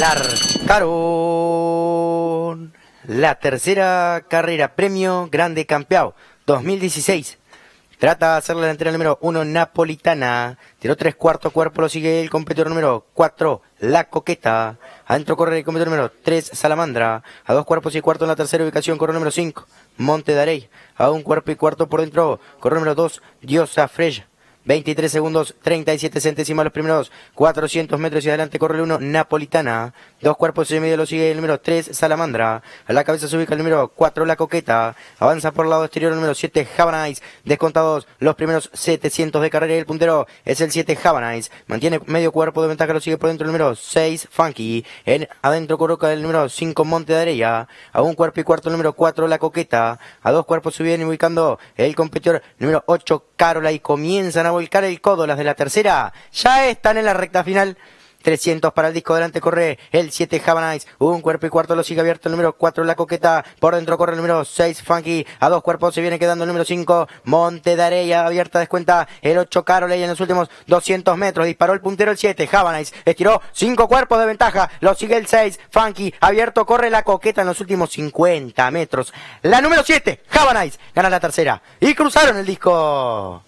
Larcaron la tercera carrera premio Grande Campeao 2016. Trata de hacer la delantera número 1 Napolitana. Tiró tres cuartos cuerpo, lo sigue el competidor número 4 La Coqueta. Adentro corre el competidor número 3 Salamandra. A dos cuerpos y cuarto en la tercera ubicación corre número 5 Monte de Arey. A un cuerpo y cuarto por dentro corre número 2 Diosa Freya. 23 segundos, 37 centésimas los primeros 400 metros y adelante corre el 1 Napolitana. Dos cuerpos y medio lo sigue el número 3 Salamandra. A la cabeza se ubica el número 4 La Coqueta. Avanza por el lado exterior el número 7 Havanais. Descontados los primeros 700 de carrera y el puntero es el 7 Havanais. Mantiene medio cuerpo de ventaja, lo sigue por dentro el número 6 Funky. En, adentro coloca el número 5 Monte de Arella. A un cuerpo y cuarto el número 4 La Coqueta. A dos cuerpos se viene ubicando el competidor número 8 Carola y comienzan a volcar el codo las de la tercera. Ya están en la recta final. 300 para el disco delante corre el 7 Havanais, un cuerpo y cuarto lo sigue abierto el número 4 La Coqueta, por dentro corre el número 6 Funky, a dos cuerpos se viene quedando el número 5 Monte de Arella, abierta descuenta. El 8 Caroley en los últimos 200 metros, disparó el puntero el 7 Havanais, estiró 5 cuerpos de ventaja, lo sigue el 6 Funky, abierto corre La Coqueta en los últimos 50 metros, la número 7 Havanais gana la tercera. Y cruzaron el disco.